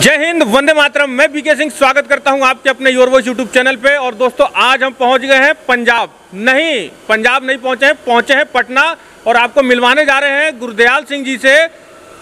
जय हिंद, वंदे मातरम। मैं बीके सिंह स्वागत करता हूँ आपके अपने योर वॉइस यूट्यूब चैनल पे। और दोस्तों, आज हम पहुँच गए हैं पंजाब। नहीं पंजाब नहीं पहुँचे हैं पहुँचे हैं पटना। और आपको मिलवाने जा रहे हैं गुरदयाल सिंह जी से।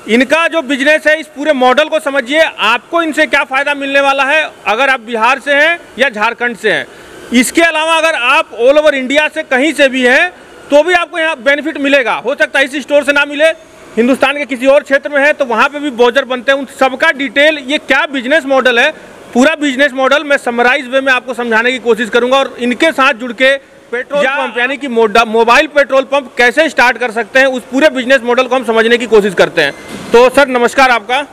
इनका जो बिज़नेस है, इस पूरे मॉडल को समझिए, आपको इनसे क्या फ़ायदा मिलने वाला है, अगर आप बिहार से हैं या झारखंड से हैं। इसके अलावा अगर आप ऑल ओवर इंडिया से कहीं से भी हैं तो भी आपको यहाँ बेनिफिट मिलेगा। हो सकता है इस स्टोर से ना मिले हिंदुस्तान के किसी और क्षेत्र में है तो वहाँ पे भी बोजर बनते हैं। उन सबका डिटेल ये क्या बिज़नेस मॉडल है? पूरा बिज़नेस मॉडल मैं समराइज वे में आपको समझाने की कोशिश करूँगा और इनके साथ जुड़ के पेट्रोल पंप यानी कि मोबाइल पेट्रोल पंप कैसे स्टार्ट कर सकते हैं उस पूरे बिज़नेस मॉडल को हम समझने की कोशिश करते हैं। तो सर नमस्कार आपका।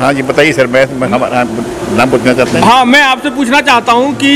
हाँ जी बताइए सर मैं, मैं हमारा नाम पूछना चाहते हैं। हाँ मैं आपसे पूछना चाहता हूँ कि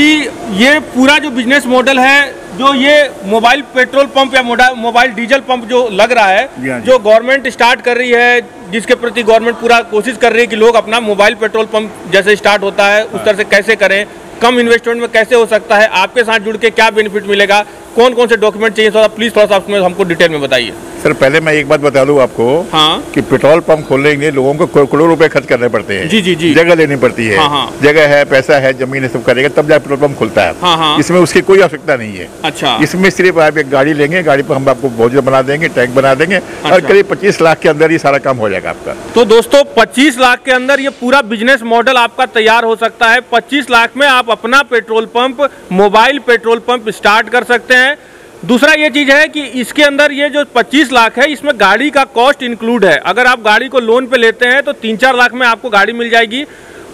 ये पूरा जो बिज़नेस मॉडल है जो ये मोबाइल पेट्रोल पंप या मोबाइल डीजल पंप जो लग रहा है हाँ जो। गवर्नमेंट स्टार्ट कर रही है जिसके प्रति गवर्नमेंट पूरा कोशिश कर रही है कि लोग अपना मोबाइल पेट्रोल पंप जैसे स्टार्ट होता है उस तरह से कैसे करें कम इन्वेस्टमेंट में कैसे हो सकता है आपके साथ जुड़ के क्या बेनिफिट मिलेगा कौन कौन से डॉक्यूमेंट चाहिए थोड़ा प्लीज़ थोड़ा सा हमको डिटेल में बताइए। सर पहले मैं एक बात बता दूँ आपको हाँ। कि पेट्रोल पंप खोलने के लिए लोगों को करो- करोड़ों रुपए खर्च करने पड़ते हैं। जी, जी, जी। जगह लेनी पड़ती है। हाँ, हाँ। जगह है पैसा है ज़मीन है सब करेगा तब जाए पेट्रोल पंप खुलता है। हाँ, हाँ। इसमें उसकी कोई आवश्यकता नहीं है। अच्छा। इसमें सिर्फ़ आप एक गाड़ी लेंगे गाड़ी पर हम आपको भोजन बना देंगे टैंक बना देंगे और अच्छा। करीब पच्चीस लाख के अंदर ये सारा काम हो जाएगा आपका। तो दोस्तों 25 लाख के अंदर ये पूरा बिज़नेस मॉडल आपका तैयार हो सकता है। 25 लाख में आप अपना petrol pump mobile petrol pump start कर सकते हैं। दूसरा ये चीज़ है कि इसके अंदर ये जो 25 लाख है, इसमें गाड़ी का कॉस्ट इंक्लूड है। अगर आप गाड़ी को लोन पे लेते हैं तो तीन चार लाख में आपको गाड़ी मिल जाएगी।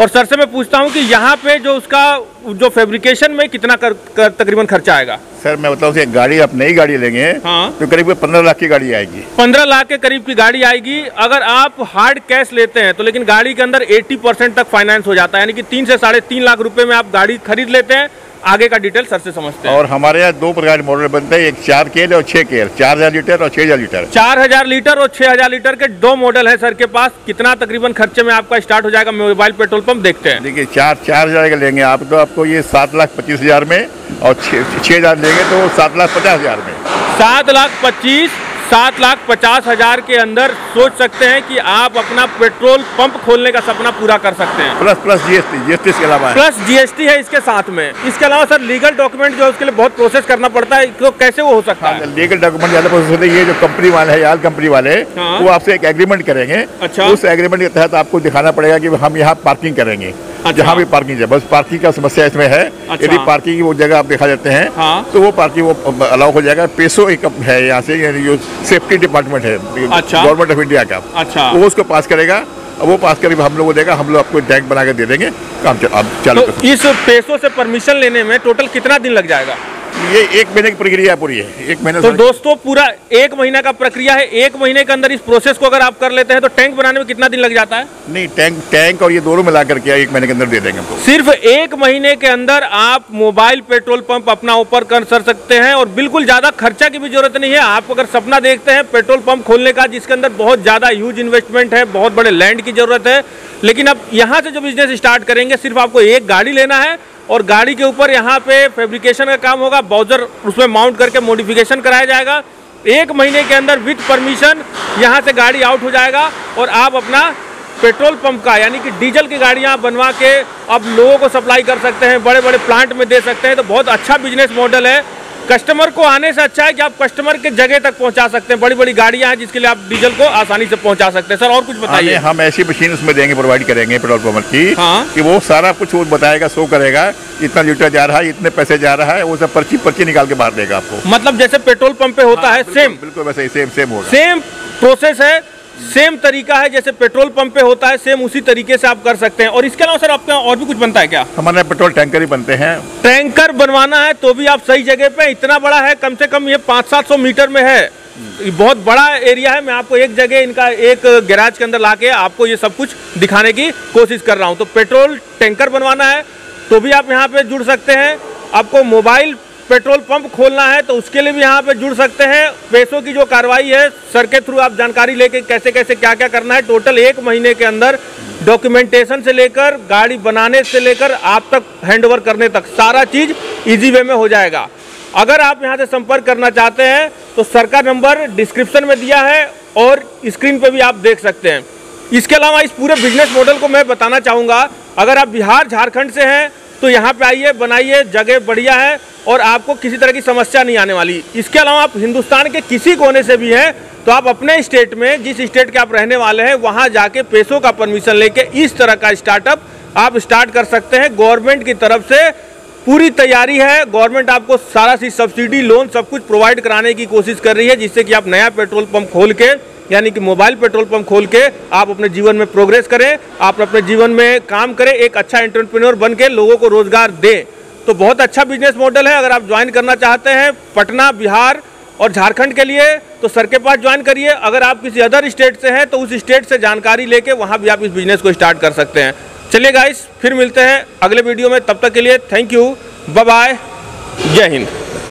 और सर से मैं पूछता हूँ कि यहाँ पे जो उसका जो फेब्रिकेशन में कितना कर, कर, तकरीबन खर्चा आएगा? सर मैं बताऊँ एक गाड़ी आप नई गाड़ी लेंगे हाँ। तो करीब पंद्रह लाख की गाड़ी आएगी। पंद्रह लाख के करीब की गाड़ी आएगी। अगर आप हार्ड कैश लेते हैं तो लेकिन गाड़ी के अंदर 80 परसेंट तक फाइनेंस हो जाता है। यानी कि तीन से साढ़े तीन लाख रुपए में आप गाड़ी खरीद लेते हैं। आगे का डिटेल सर से समझते हैं। और हमारे यहाँ दो प्रकार के मॉडल बनते हैं एक चार केल और छह केल। चार हज़ार लीटर और छह हज़ार लीटर। चार हज़ार लीटर और छह हज़ार लीटर के दो मॉडल है सर के पास। कितना तकरीबन खर्चे में आपका स्टार्ट हो जाएगा? मोबाइल पेट्रोल पंप देखते हैं। देखिए चार चार हज़ार का लेंगे आप तो आपको ये सात लाख पच्चीस हज़ार में और छः हज़ार लेंगे तो सात लाख पचास हज़ार में। सात लाख पच्चीस सात लाख पचास हज़ार के अंदर सोच सकते हैं कि आप अपना पेट्रोल पंप खोलने का सपना पूरा कर सकते हैं। प्लस प्लस जीएसटी जीएसटी इसके अलावा है। प्लस जीएसटी है इसके साथ में। इसके अलावा सर लीगल डॉक्यूमेंट जो है उसके लिए बहुत प्रोसेस करना पड़ता है तो कैसे वो हो सकता हाँ, है लीगल डॉक्यूमेंट ज़्यादा प्रोसेस होते हैं। ये जो कंपनी वाले हैं यार कंपनी वाले हाँ। वो आपसे एक एग्रीमेंट करेंगे। अच्छा। उस एग्रीमेंट के तहत आपको दिखाना पड़ेगा की हम यहाँ पार्किंग करेंगे। अच्छा। जहाँ भी पार्किंग है बस पार्किंग का समस्या इसमें है अच्छा। यदि पार्किंग की वो जगह आप देखा जाते हैं हाँ। तो वो पार्किंग वो अलाउ हो जाएगा पेसो एक है यहाँ से यानी जो सेफ्टी डिपार्टमेंट है अच्छा। गवर्नमेंट ऑफ़ इंडिया का अच्छा। वो उसको पास करेगा वो पास करके हम लोग को देगा हम लोग आपको टैंक बना के दे देंगे काम चल, आप चालू तो इस पेसो से परमिशन लेने में टोटल कितना दिन लग जाएगा। ये एक महीने की प्रक्रिया पूरी है एक महीने तो दोस्तों पूरा एक महीना का प्रक्रिया है। एक महीने के अंदर इस प्रोसेस को अगर आप कर लेते हैं तो टैंक बनाने में कितना दिन लग जाता है? नहीं टैंक टैंक और ये दोनों मिला करके एक महीने के अंदर दे देंगे हमको। सिर्फ़ एक महीने के अंदर आप मोबाइल पेट्रोल पंप अपना ऊपर कर कर सकते हैं और बिल्कुल ज़्यादा खर्चा की भी ज़रूरत नहीं है। आप अगर सपना देखते हैं पेट्रोल पंप खोलने का जिसके अंदर बहुत ज़्यादा ह्यूज इन्वेस्टमेंट है बहुत बड़े लैंड की ज़रूरत है। लेकिन अब यहाँ से जो बिज़नेस स्टार्ट करेंगे सिर्फ़ आपको एक गाड़ी लेना है और गाड़ी के ऊपर यहाँ पे फेब्रिकेशन का काम होगा। बाउजर उसमें माउंट करके मॉडिफिकेशन कराया जाएगा। एक महीने के अंदर विथ परमिशन यहाँ से गाड़ी आउट हो जाएगा और आप अपना पेट्रोल पंप का, यानी कि डीजल की गाड़ियाँ बनवा के अब लोगों को सप्लाई कर सकते हैं बड़े बड़े प्लांट में दे सकते हैं। तो बहुत अच्छा बिज़नेस मॉडल है। कस्टमर को आने से अच्छा है कि आप कस्टमर के जगह तक पहुँचा सकते हैं। बड़ी बड़ी गाड़ियाँ हैं जिसके लिए आप डीजल को आसानी से पहुँचा सकते हैं। सर और कुछ बताइए। हम ऐसी मशीन उसमें देंगे प्रोवाइड करेंगे पेट्रोल पंप की हाँ। कि वो सारा कुछ वो बताएगा शो करेगा इतना लीटर जा रहा है इतने पैसे जा रहा है वो सब पर्ची पर्ची निकाल के बाहर देगा आपको। मतलब जैसे पेट्रोल पंप पे होता है सेम बिल्कुल वैसे ही सेम सेम होगा। सेम प्रोसेस है सेम तरीका है जैसे पेट्रोल पंप पे होता है सेम उसी तरीके से आप कर सकते हैं। और इसके अलावा सर आपके यहाँ और भी कुछ बनता है क्या? हमारे यहाँ पेट्रोल टैंकर ही बनते हैं। टैंकर बनवाना है तो भी आप सही जगह पे इतना बड़ा है कम से कम ये पाँच सात सौ मीटर में है। बहुत बड़ा एरिया है। मैं आपको एक जगह इनका एक गैराज के अंदर लाके आपको ये सब कुछ दिखाने की कोशिश कर रहा हूँ। तो पेट्रोल टैंकर बनवाना है तो भी आप यहाँ पे जुड़ सकते हैं। आपको मोबाइल पेट्रोल पंप खोलना है तो उसके लिए भी यहाँ पे जुड़ सकते हैं। पैसों की जो कार्रवाई है, सर के थ्रू आप जानकारी लेके कैसे कैसे क्या क्या करना है, टोटल एक महीने के अंदर डॉक्यूमेंटेशन से लेकर, गाड़ी बनाने से लेकर आप तक हैंडओवर करने तक सारा चीज़ इजी वे में हो जाएगा। अगर आप यहाँ से संपर्क करना चाहते हैं तो सर का नंबर डिस्क्रिप्शन में दिया है और स्क्रीन पर भी आप देख सकते हैं। इसके अलावा इस पूरे बिज़नेस मॉडल को मैं बताना चाहूँगा, अगर आप बिहार, झारखंड से हैं तो यहाँ पे आइए, बनाइए, जगह बढ़िया है और आपको किसी तरह की समस्या नहीं आने वाली। इसके अलावा आप हिंदुस्तान के किसी कोने से भी हैं तो आप अपने स्टेट में, जिस स्टेट के आप रहने वाले हैं, वहाँ जाके पैसों का परमिशन लेके इस तरह का स्टार्टअप आप स्टार्ट कर सकते हैं। गवर्नमेंट की तरफ़ से पूरी तैयारी है। गवर्नमेंट आपको सारा सी सब्सिडी, लोन सब कुछ प्रोवाइड कराने की कोशिश कर रही है, जिससे कि आप नया पेट्रोल पंप खोल के यानी कि मोबाइल पेट्रोल पंप खोल के आप अपने जीवन में प्रोग्रेस करें, आप अपने जीवन में काम करें, एक अच्छा एंटरप्रेन्योर बन के लोगों को रोज़गार दें। तो बहुत अच्छा बिज़नेस मॉडल है, अगर आप ज्वाइन करना चाहते हैं पटना, बिहार और झारखंड के लिए तो सर के पास ज्वाइन करिए। अगर आप किसी अदर स्टेट से हैं तो उस स्टेट से जानकारी लेके वहाँ भी आप इस बिज़नेस को स्टार्ट कर सकते हैं। चलिए गाइस, फिर मिलते हैं अगले वीडियो में, तब तक के लिए थैंक यू बाय जय हिंद।